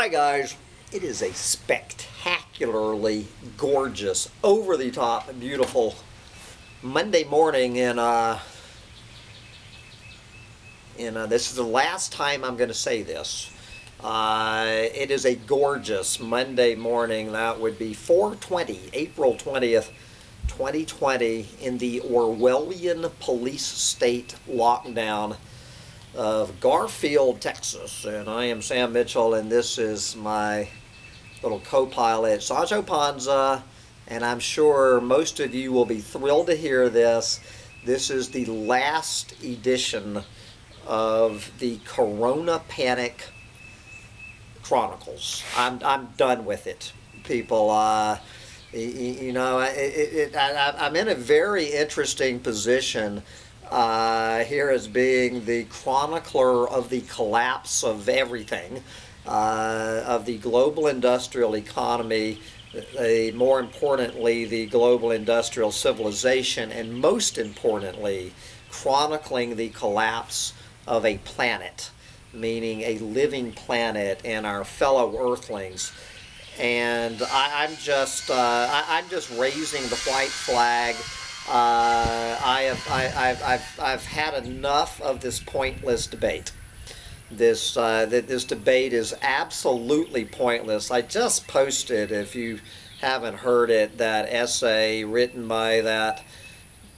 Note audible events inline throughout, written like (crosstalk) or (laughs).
Hi guys, it is a spectacularly gorgeous, over the top, beautiful Monday morning in uh in uh, this is the last time I'm going to say this. Uh, it is a gorgeous Monday morning. That would be 420, April 20th, 2020 in the Orwellian police state lockdown of Garfield, Texas. And I am Sam Mitchell, and this is my little co-pilot, Sancho Panza. And I'm sure most of you will be thrilled to hear this. This is the last edition of the Corona Panic Chronicles. I'm, I'm done with it, people. Uh, you know, it, it, I, I'm in a very interesting position uh, here as being the chronicler of the collapse of everything, uh, of the global industrial economy, uh, more importantly, the global industrial civilization, and most importantly, chronicling the collapse of a planet, meaning a living planet and our fellow Earthlings. And I, am just, uh, I, I'm just raising the white flag uh, I have I, have I've, I've had enough of this pointless debate. This uh, that this debate is absolutely pointless. I just posted, if you haven't heard it, that essay written by that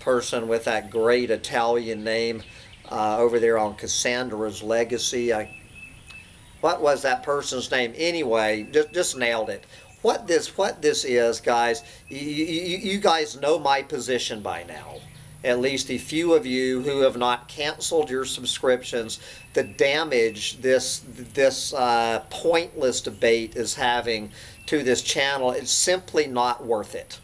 person with that great Italian name uh, over there on Cassandra's Legacy. I, what was that person's name anyway? Just just nailed it what this what this is, guys. You, you, you guys know my position by now. At least a few of you who have not canceled your subscriptions, the damage this this uh, pointless debate is having to this channel is simply not worth it.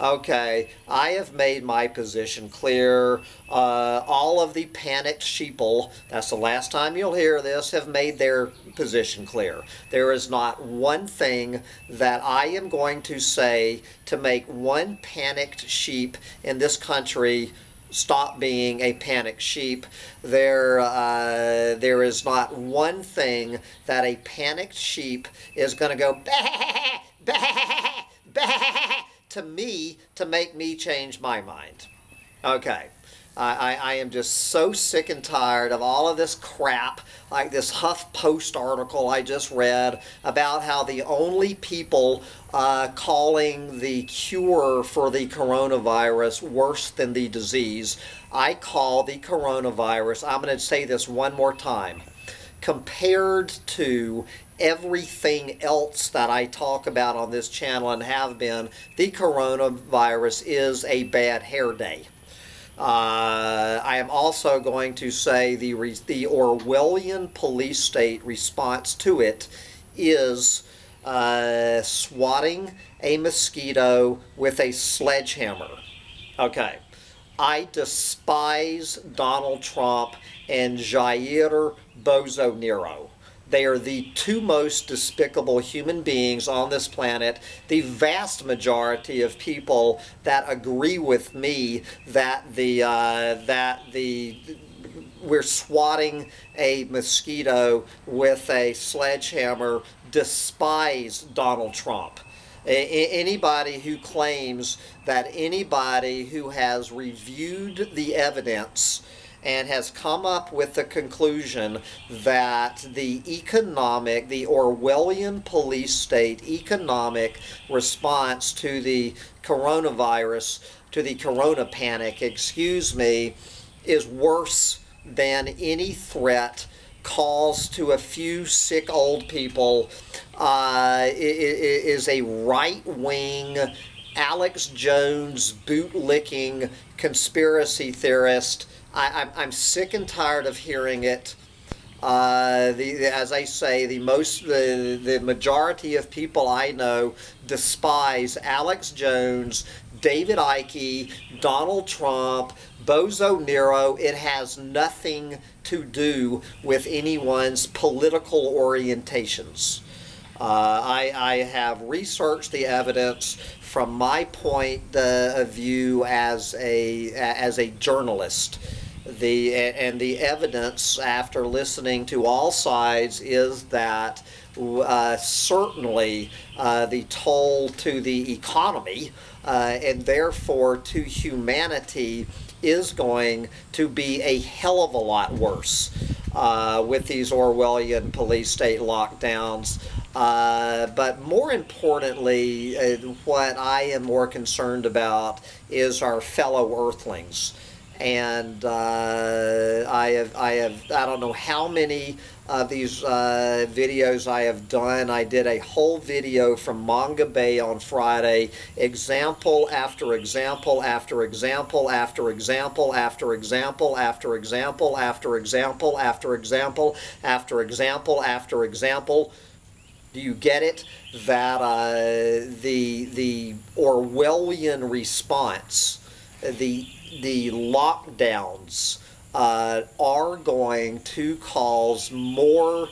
Okay, I have made my position clear. Uh, all of the panicked sheeple, that's the last time you'll hear this, have made their position clear. There is not one thing that I am going to say to make one panicked sheep in this country stop being a panicked sheep. There, uh, there is not one thing that a panicked sheep is going to go bah, bah, bah, to me to make me change my mind. Okay. I, I, am just so sick and tired of all of this crap, like this Huff Post article I just read about how the only people uh, calling the cure for the coronavirus worse than the disease. I call the coronavirus, I'm going to say this one more time, compared to everything else that I talk about on this channel and have been, the coronavirus is a bad hair day. Uh, I am also going to say the, the Orwellian police state response to it is uh, swatting a mosquito with a sledgehammer. Okay. I despise Donald Trump and Jair Bolsonaro. They are the two most despicable human beings on this planet. The vast majority of people that agree with me that the uh, that the we're swatting a mosquito with a sledgehammer despise Donald Trump. anybody who claims that anybody who has reviewed the evidence and has come up with the conclusion that the economic, the Orwellian police state economic response to the coronavirus, to the corona panic, excuse me, is worse than any threat caused to a few sick old people. Uh, is a right-wing Alex Jones boot-licking conspiracy theorist I, am sick and tired of hearing it. Uh, the, as I say, the most the, the majority of people I know despise Alex Jones, David Icke, Donald Trump, Bozo Nero. It has nothing to do with anyone's political orientations. Uh, I, I have researched the evidence from my point uh, of view as a as a journalist. The and the evidence after listening to all sides is that uh, certainly uh, the toll to the economy uh, and therefore to humanity is going to be a hell of a lot worse uh, with these Orwellian police state lockdowns. Uh, but more importantly, uh, what I am more concerned about is our fellow Earthlings. And uh, I have, I have, I don't know how many of these uh, videos I have done. I did a whole video from Manga Bay on Friday, example after example after example after example after example after example after example after example after example after example. Do you get it? That uh, the the Orwellian response, the the lockdowns uh, are going to cause more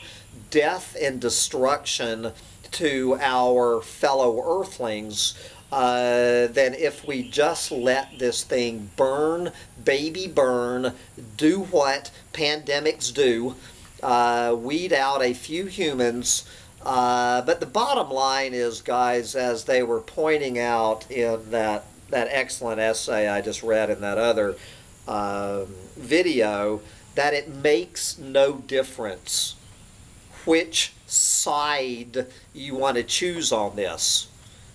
death and destruction to our fellow earthlings uh, than if we just let this thing burn, baby burn, do what pandemics do, uh, weed out a few humans. Uh, but the bottom line is, guys, as they were pointing out in that, that excellent essay I just read in that other um, video that it makes no difference which side you want to choose on this.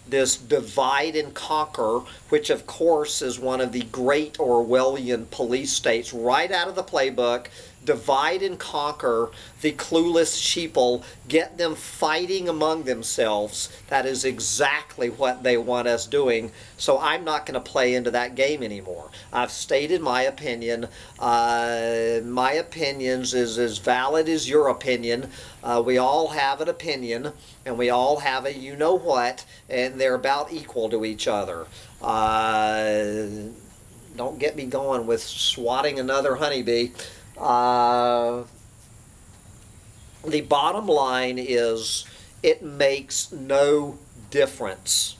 This divide and conquer, which of course is one of the great Orwellian police states right out of the playbook, divide and conquer the clueless sheeple, get them fighting among themselves. That is exactly what they want us doing. So I'm not going to play into that game anymore. I've stated my opinion. Uh, my opinions is as valid as your opinion. Uh, we all have an opinion, and we all have a you know what, and they're about equal to each other. Uh, don't get me going with swatting another honeybee. Uh, the bottom line is it makes no difference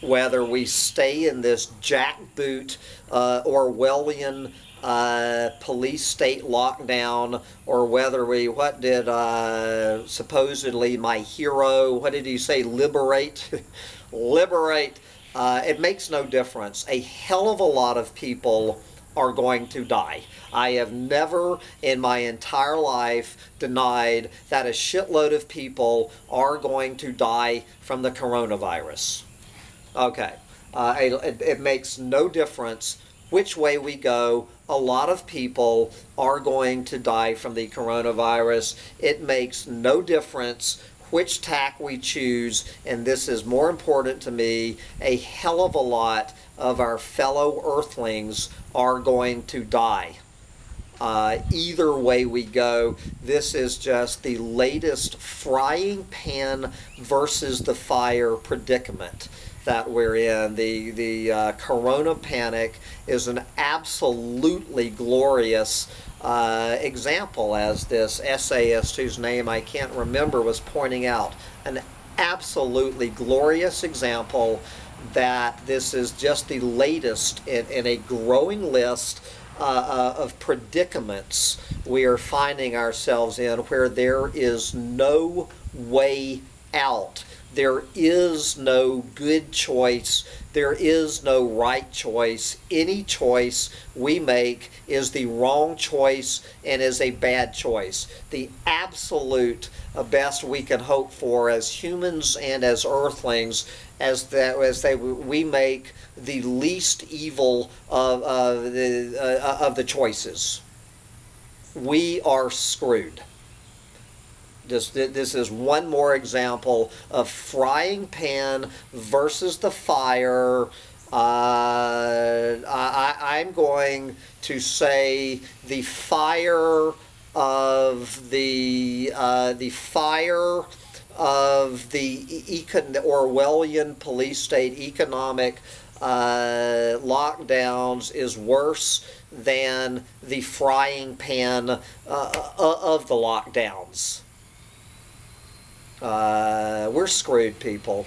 whether we stay in this jackboot uh, Orwellian uh, police state lockdown or whether we, what did uh, supposedly my hero, what did he say, liberate? (laughs) liberate. Uh, it makes no difference. A hell of a lot of people are going to die. I have never in my entire life denied that a shitload of people are going to die from the coronavirus. Okay, uh, it, it makes no difference which way we go. A lot of people are going to die from the coronavirus. It makes no difference which tack we choose, and this is more important to me, a hell of a lot of our fellow earthlings are going to die. Uh, either way we go, this is just the latest frying pan versus the fire predicament that we're in. The, the uh, corona panic is an absolutely glorious uh, example, as this essayist whose name I can't remember was pointing out. An absolutely glorious example that this is just the latest in, in a growing list uh, uh, of predicaments we are finding ourselves in where there is no way out. There is no good choice. There is no right choice. Any choice we make is the wrong choice and is a bad choice. The absolute best we can hope for as humans and as earthlings as that as they we make the least evil of, of the uh, of the choices. We are screwed. This, this is one more example of frying pan versus the fire. Uh, I, I'm going to say the fire of the uh, the fire of the, econ- Orwellian police state economic uh, lockdowns is worse than the frying pan uh, uh, of the lockdowns. Uh, we're screwed, people,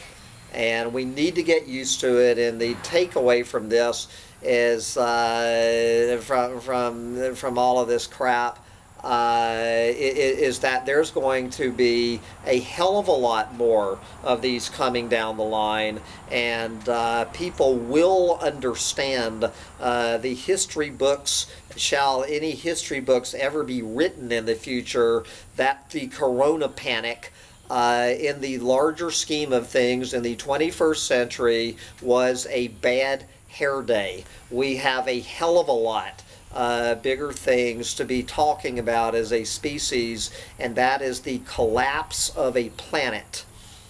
and we need to get used to it. And the takeaway from this is uh, from from from all of this crap uh, is that there's going to be a hell of a lot more of these coming down the line, and uh, people will understand uh, the history books. Shall any history books ever be written in the future? That the corona panic. Uh, in the larger scheme of things in the 21st century was a bad hair day. We have a hell of a lot uh, bigger things to be talking about as a species, and that is the collapse of a planet.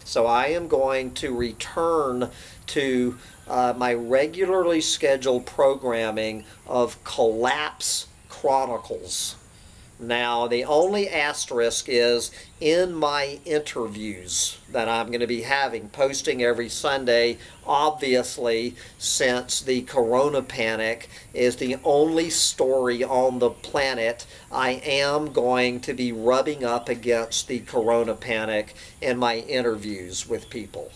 So I am going to return to uh, my regularly scheduled programming of Collapse Chronicles. Now, the only asterisk is in my interviews that I'm going to be having, posting every Sunday, obviously, since the corona panic is the only story on the planet, I am going to be rubbing up against the corona panic in my interviews with people.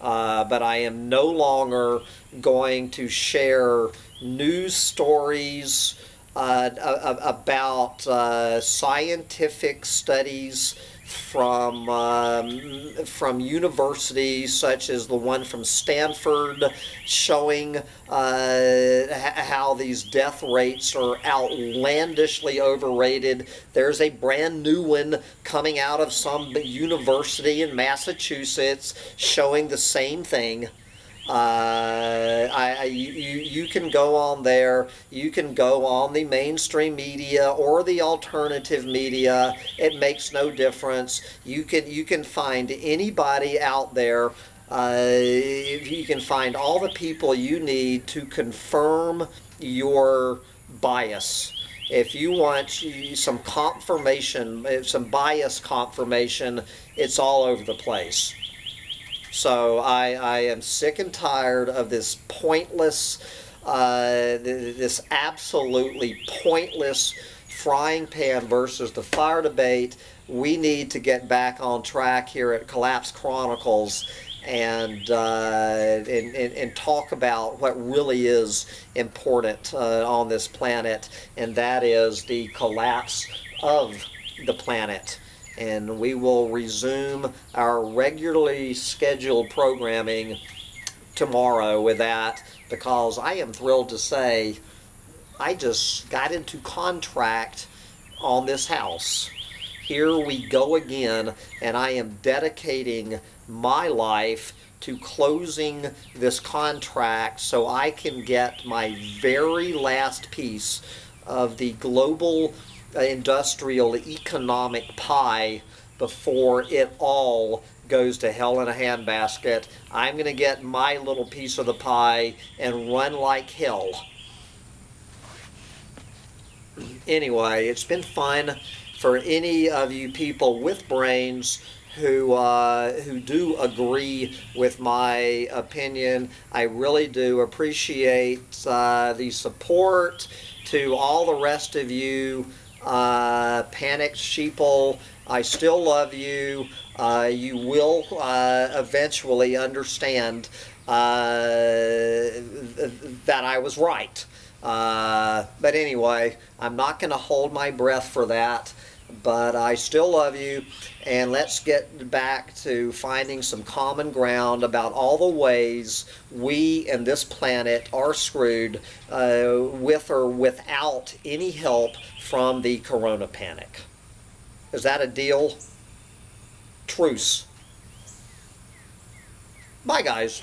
Uh, but I am no longer going to share news stories about uh, scientific studies from um, from universities such as the one from Stanford showing uh, how these death rates are outlandishly overrated. There's a brand new one coming out of some university in Massachusetts showing the same thing. Uh, I, I, you, you can go on there. You can go on the mainstream media or the alternative media. It makes no difference. You can you can find anybody out there. Uh, you can find all the people you need to confirm your bias. If you want some confirmation, some bias confirmation, it's all over the place. So I, I am sick and tired of this pointless, uh, this absolutely pointless frying pan versus the fire debate. We need to get back on track here at Collapse Chronicles and, uh, and, and, and, talk about what really is important uh, on this planet, and that is the collapse of the planet and we will resume our regularly scheduled programming tomorrow with that because I am thrilled to say I just got into contract on this house. Here we go again, and I am dedicating my life to closing this contract so I can get my very last piece of the global industrial economic pie before it all goes to hell in a handbasket. I'm going to get my little piece of the pie and run like hell. Anyway, it's been fun for any of you people with brains who uh, who do agree with my opinion. I really do appreciate uh, the support to all the rest of you uh, panicked sheeple, I still love you. Uh, you will uh, eventually understand uh, that I was right. Uh, but anyway, I'm not going to hold my breath for that. But I still love you, and let's get back to finding some common ground about all the ways we and this planet are screwed uh, with or without any help from the corona panic. Is that a deal? Truce. Bye, guys.